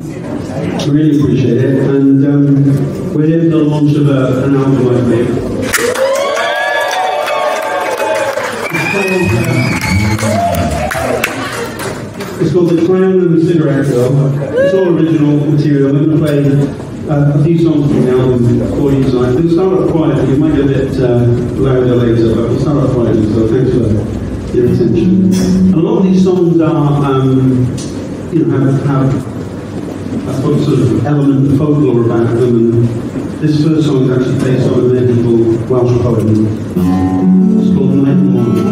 Really appreciate it. And um, we're here for the launch of a, an album, I think. It's called The Clown and the Cigarette Girl. It's all original material. I'm going to play uh, a few songs from the album for you tonight. We'll start off quiet. You might get a bit uh, louder later, but we'll start off quiet. So thanks for your attention. A lot of these songs are, um, you know, have, have I suppose sort of element of folklore about them. And this first song is actually based on a medieval Welsh poem. It's called Night Morning.